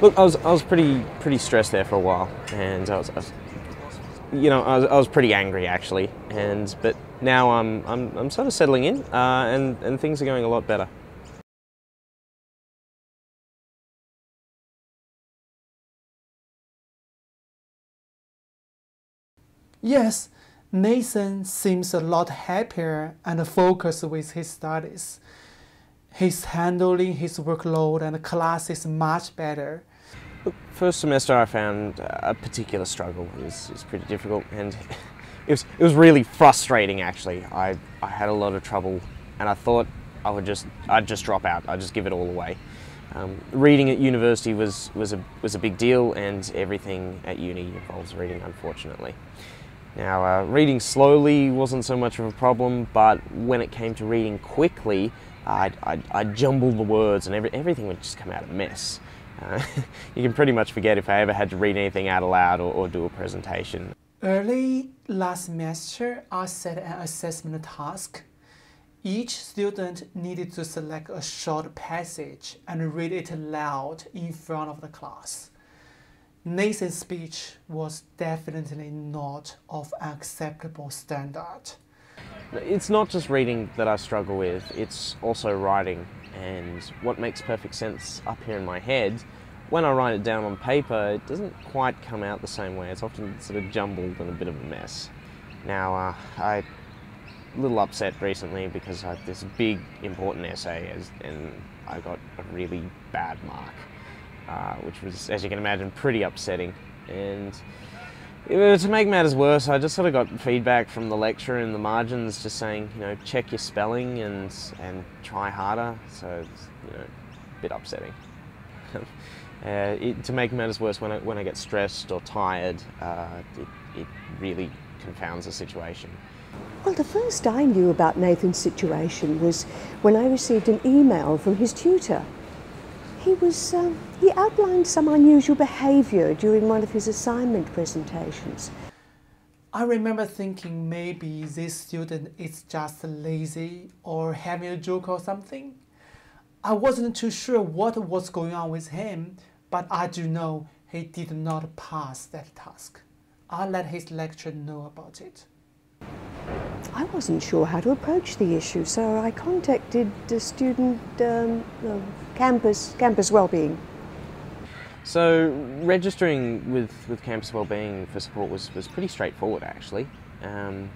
Look, I was, I was pretty pretty stressed there for a while, and I was, I was you know, I was, I was pretty angry actually, and but now I'm I'm, I'm sort of settling in, uh, and and things are going a lot better. Yes, Nathan seems a lot happier and focused with his studies. He's handling his workload and classes much better. First semester I found a particular struggle. It was, it was pretty difficult and it was, it was really frustrating actually. I, I had a lot of trouble and I thought I would just, I'd just drop out, I'd just give it all away. Um, reading at university was, was, a, was a big deal and everything at uni involves reading unfortunately. Now, uh, reading slowly wasn't so much of a problem, but when it came to reading quickly, I'd, I'd, I'd the words and every, everything would just come out a mess. You can pretty much forget if I ever had to read anything out aloud or, or do a presentation. Early last semester, I set an assessment task. Each student needed to select a short passage and read it aloud in front of the class. Nathan's speech was definitely not of acceptable standard. It's not just reading that I struggle with, it's also writing. And what makes perfect sense up here in my head, when I write it down on paper, it doesn't quite come out the same way. It's often sort of jumbled and a bit of a mess. Now, uh, I a little upset recently because I had this big important essay and I got a really bad mark, uh, which was, as you can imagine, pretty upsetting. And to make matters worse, I just sort of got feedback from the lecturer in the margins just saying, you know, check your spelling and, and try harder. So it's, you know, a bit upsetting. uh, it, to make matters worse, when I, when I get stressed or tired, uh, it, it really confounds the situation. Well, the first I knew about Nathan's situation was when I received an email from his tutor he was um, he outlined some unusual behaviour during one of his assignment presentations. I remember thinking maybe this student is just lazy or having a joke or something. I wasn't too sure what was going on with him, but I do know he did not pass that task. I let his lecturer know about it. I wasn't sure how to approach the issue, so I contacted the student um, uh, campus campus wellbeing. So registering with, with campus wellbeing for support was, was pretty straightforward actually. Um,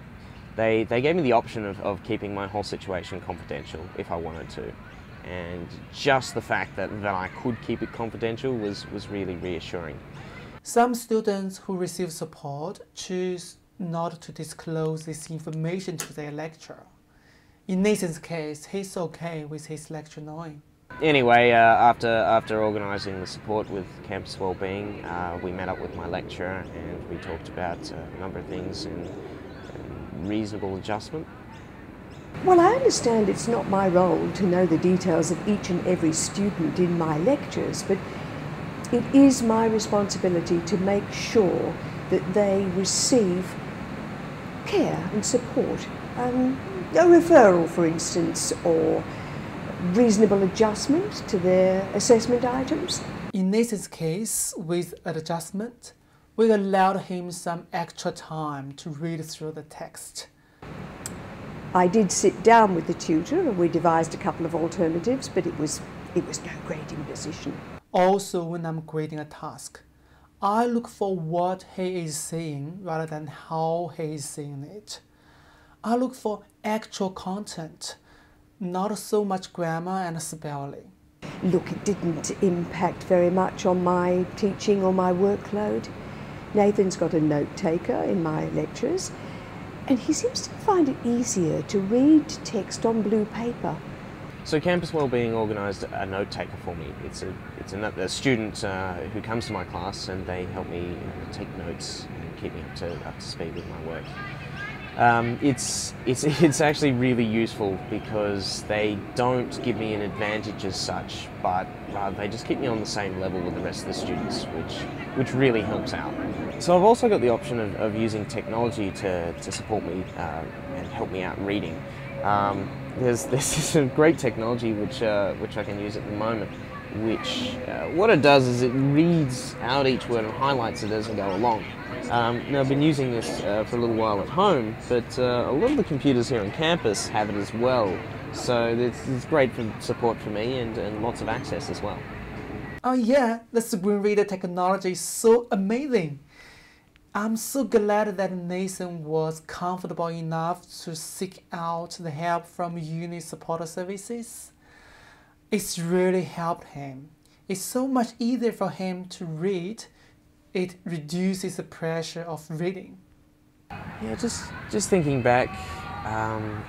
they, they gave me the option of, of keeping my whole situation confidential if I wanted to. And just the fact that, that I could keep it confidential was, was really reassuring. Some students who receive support choose not to disclose this information to their lecturer. In Nathan's case, he's okay with his lecturer knowing. Anyway, uh, after, after organising the support with Campus Wellbeing, uh, we met up with my lecturer and we talked about uh, a number of things and, and reasonable adjustment. Well, I understand it's not my role to know the details of each and every student in my lectures, but it is my responsibility to make sure that they receive care and support. Um, a referral, for instance, or reasonable adjustment to their assessment items. In Nathan's case, with adjustment, we allowed him some extra time to read through the text. I did sit down with the tutor and we devised a couple of alternatives, but it was, it was no grading decision. Also, when I'm grading a task, I look for what he is saying rather than how he is saying it. I look for actual content, not so much grammar and spelling. Look, it didn't impact very much on my teaching or my workload. Nathan's got a note taker in my lectures, and he seems to find it easier to read text on blue paper so Campus Wellbeing organised a note taker for me. It's a it's a, a student uh, who comes to my class and they help me take notes and keep me up to up to speed with my work. Um, it's it's it's actually really useful because they don't give me an advantage as such, but they just keep me on the same level with the rest of the students, which which really helps out. So I've also got the option of, of using technology to, to support me uh, and help me out reading. Um, there's there's a great technology which uh, which I can use at the moment. Which uh, what it does is it reads out each word and highlights it as I go along. Um, now I've been using this uh, for a little while at home, but uh, a lot of the computers here on campus have it as well. So it's, it's great for support for me and, and lots of access as well. Oh yeah, the screen reader technology is so amazing. I'm so glad that Nathan was comfortable enough to seek out the help from Uni Support Services. It's really helped him. It's so much easier for him to read. It reduces the pressure of reading. Yeah, just just thinking back, um,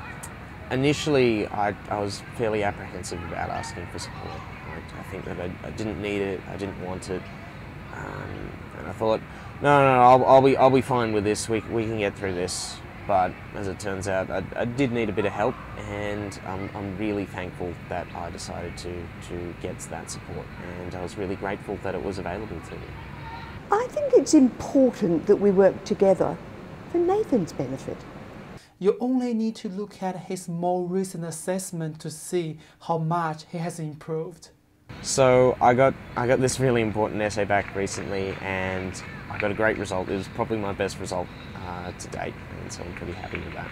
initially I, I was fairly apprehensive about asking for support. I, I think that I, I, didn't need it, I didn't want it, um, and I thought, no, no, no I'll, I'll, be I'll be fine with this. We, we can get through this. But as it turns out, I, I did need a bit of help, and I'm, I'm really thankful that I decided to, to get that support, and I was really grateful that it was available to me. I think it's important that we work together for Nathan's benefit. You only need to look at his more recent assessment to see how much he has improved. So I got I got this really important essay back recently, and I got a great result. It was probably my best result uh, to date, and so I'm pretty happy with that.